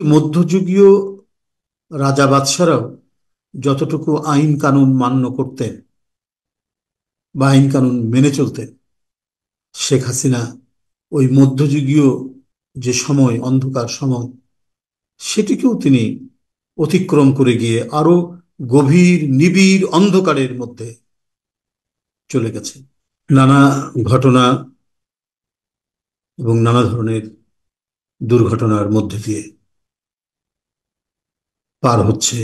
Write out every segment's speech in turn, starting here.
মধ্যযুগীয় রাজা বাদশারাও যতটুকু আইন কানুন মান্য করতেন বা আইন কানুন মেনে চলতেন, শেখ হাসিনা ওই মধ্যযুগীয় যে সময়, অন্ধকার সময়, সেটিকেও তিনি অতিক্রম করে গিয়ে আরও গভীর, নিবিড় অন্ধকারের মধ্যে চলে গেছে নানা ঘটনা এবং নানা ধরনের দুর্ঘটনার মধ্যে দিয়ে পার হচ্ছে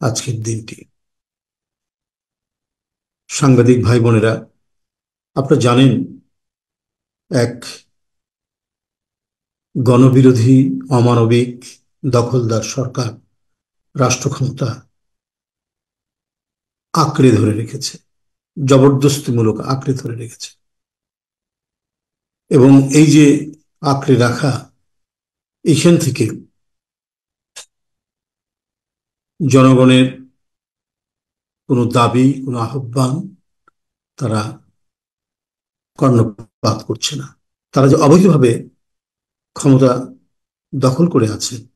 আজকের দিনটি। সাংবাদিক ভাই বোনেরা, আপনারা জানেন, এক গণবিরোধী অমানবিক দখলদার সরকার রাষ্ট্র ক্ষমতা আঁকড়ে ধরে রেখেছে, জবরদস্তিমূলক আঁকড়ে ধরে রেখেছে। এবং এই যে আঁকড়ে রাখা, এখান থেকে জনগণের কোনো দাবি, কোনো আহ্বান তারা কর্ণপাত করছে না। তারা যে অবৈধভাবে ক্ষমতা দখল করে আছে,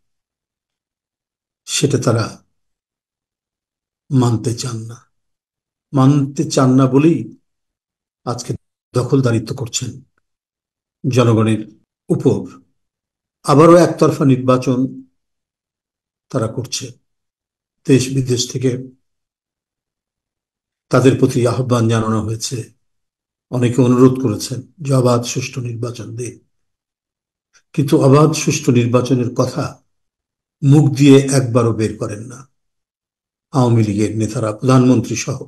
সেটা তারা মানতে চান না। মানতে চান না বলেই আজকে দখলদারিত্ব করছেন জনগণের উপর। আবারও একতরফা নির্বাচন তারা করছে। দেশ বিদেশ থেকে তাদের প্রতি আহ্বান জানানো হয়েছে। অনেকে অনুরোধ করেছেন যে অবাধ সুষ্ঠু নির্বাচন দিন। কিন্তু অবাধ সুষ্ঠু নির্বাচনের কথা মুখ দিয়ে একবারও বের করেন না। আওয়ামী লীগের নেতারা, প্রধানমন্ত্রী সহ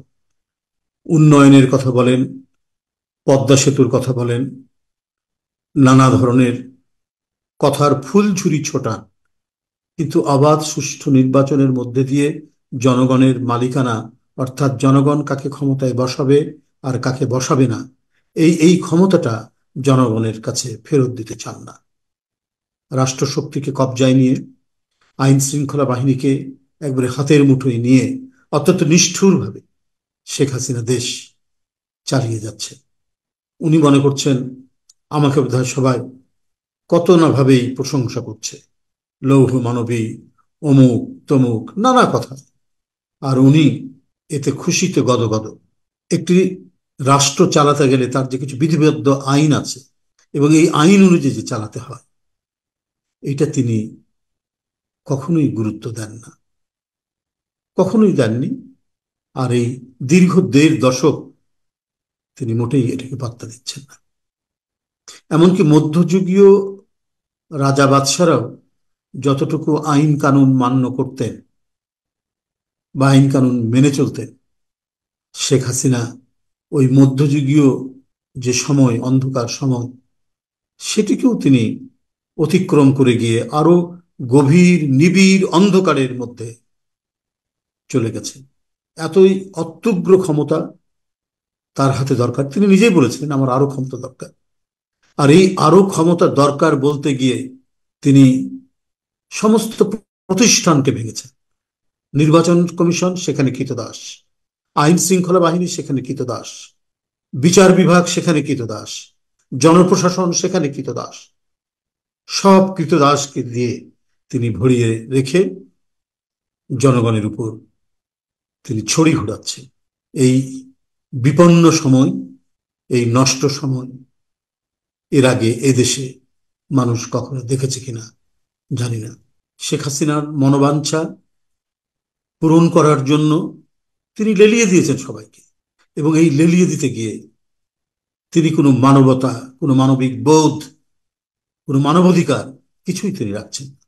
উন্নয়নের কথা বলেন, পদ্মা সেতুর কথা বলেন, নানা ধরনের কথার ফুল ফুলঝুরি ছোটান কিন্তু অবাধ সুষ্ঠু নির্বাচনের মধ্যে দিয়ে জনগণের মালিকানা, অর্থাৎ জনগণ কাকে ক্ষমতায় বসাবে আর কাকে বসাবে না, এই এই ক্ষমতাটা জনগণের কাছে ফেরত দিতে চান না। রাষ্ট্রশক্তিকে কবজায় নিয়ে, আইন শৃঙ্খলা বাহিনীকে একবারে হাতের মুঠোয় নিয়ে অত্যন্ত নিষ্ঠুরভাবে শেখ হাসিনা দেশ চালিয়ে যাচ্ছে। উনি মনে করছেন, আমাকে বোধহয় সবাই কত না ভাবেই প্রশংসা করছে। লৌহ, মানবী, অমুক, তমুক, নানা কথা। আর উনি এতে খুশিতে গদগদ। একটি রাষ্ট্র চালাতে গেলে তার যে কিছু বিধিবদ্ধ আইন আছে এবং এই আইন অনুযায়ী যে চালাতে হয়, এটা তিনি কখনোই গুরুত্ব দেন না। কখনোই দেননি। আর এই দীর্ঘ দেড় দশক তিনি মোটেই এটাকে পাত্তা দিচ্ছেন না। এমনকি মধ্যযুগীয় রাজা বাদশারাও যতটুকু আইন কানুন মান্য করতেন বা আইন কানুন মেনে চলতেন, শেখ হাসিনা ওই মধ্যযুগীয় যে সময়, অন্ধকার সময়, সেটিকেও তিনি অতিক্রম করে গিয়ে আরও গভীর, নিবিড় অন্ধকারের মধ্যে চলে গেছে এতই অত্যুগ্র ক্ষমতা তার হাতে দরকার। তিনি নিজেই বলেছিলেন, আমার আরও ক্ষমতা দরকার। আর এই আরও ক্ষমতা দরকার বলতে গিয়ে তিনি সমস্ত প্রতিষ্ঠানকে ভেঙেছেন নির্বাচন কমিশন, সেখানে কৃতদাস আইন শৃঙ্খলা বাহিনী, সেখানে কৃতদাস বিচার বিভাগ, সেখানে কৃতদাস জনপ্রশাসন, সেখানে কৃতদাস সব কৃতদাসকে দিয়ে তিনি ভরিয়ে রেখে জনগণের উপর তিনি ছড়ি ঘোরাচ্ছেন এই বিপন্ন সময়, এই নষ্ট সময়, এর আগে এদেশে মানুষ কখনো দেখেছে কিনা? জানি না। শেখ হাসিনার মনোবাঞ্ছা পূরণ করার জন্য তিনি লেলিয়ে দিয়েছেন সবাইকে। এবং এই লেলিয়ে দিতে গিয়ে তিনি কোনো মানবতা, কোনো মানবিক বোধ, কোনো মানবাধিকার কিছুই তিনি রাখছেন